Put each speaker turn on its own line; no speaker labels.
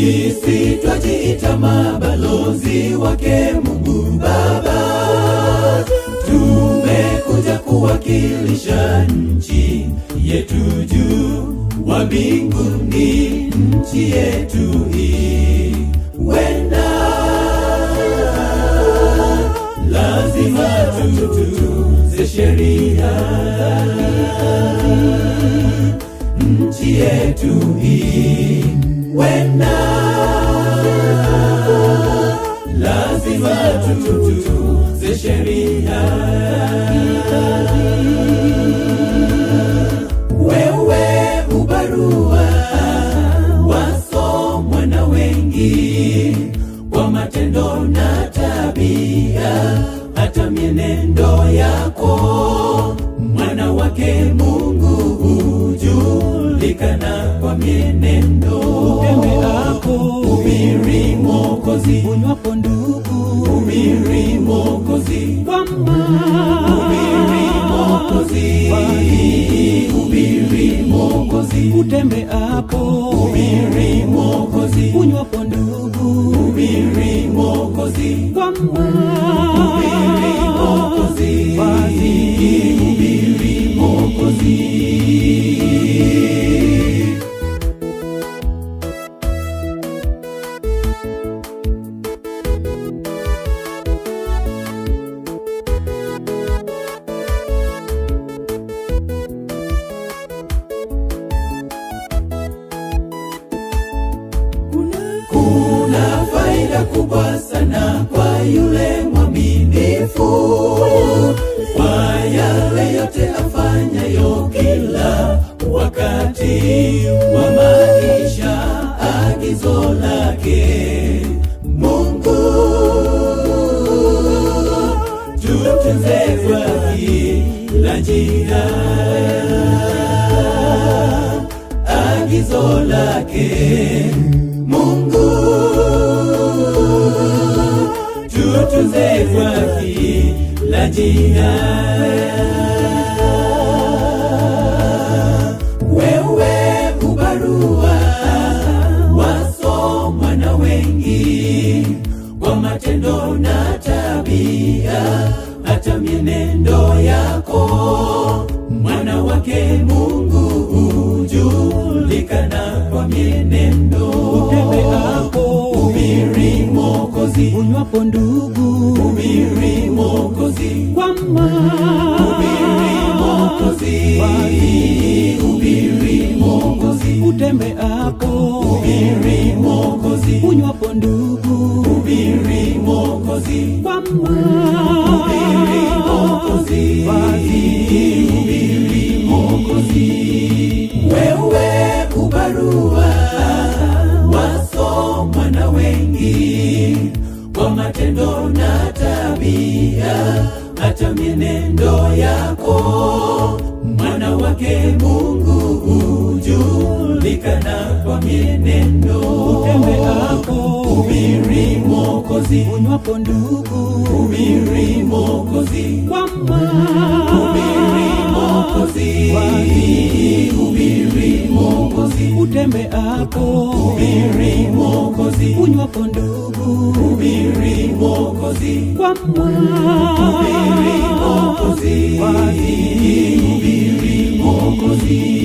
sisi twajiita mabalozi wake Mungu Baba, tumekuja kuwakilisha nchi yetu juu. Wa mbinguni, nchi yetu hii wenda lazima tutunze sheria. Nchi yetu hii wenda lazima tutuze sheria. Wewe ubarua wasomwa na wengi kwa matendo na tabia hata mienendo yako mwana wake mungu hujulikana kwa mienendo umiri mokozi
unywapo ndugu.
Umiri mokozi
kwamba
umiri mokozi umiri mokozi
utembeapo
umiri mokozi
unywapo ndugu.
Umiri mokozi
kwamba
mwaminifu kwa yale yote afanyayo kila wakati wa maisha agizo lake. Mungu tutunze kwa kila njia. Agizo lake. Mungu tutunze kwa kila jina. Wewe ubarua wasomwa na wengi kwa matendo na tabia, hata mienendo yako mwana wake Mungu hujulikana kwa mienendo.
Utembeapo
ubiri mokozi
unywapo
wewe ubarua wasomwa na wengi kwa matendo na tabia hata mienendo yako. Mwana wake mungu hujulikana kwa mienendo.
Utembeapo
umiri mokozi
unywapo ndugu.
Umiri mokozi
kwamba
mokozi umiri mokozi
utembeapo
mokozi
unywapo ndugu.
Umiri mokozi
kwamba
umiri Mwokozi, umiri mokozi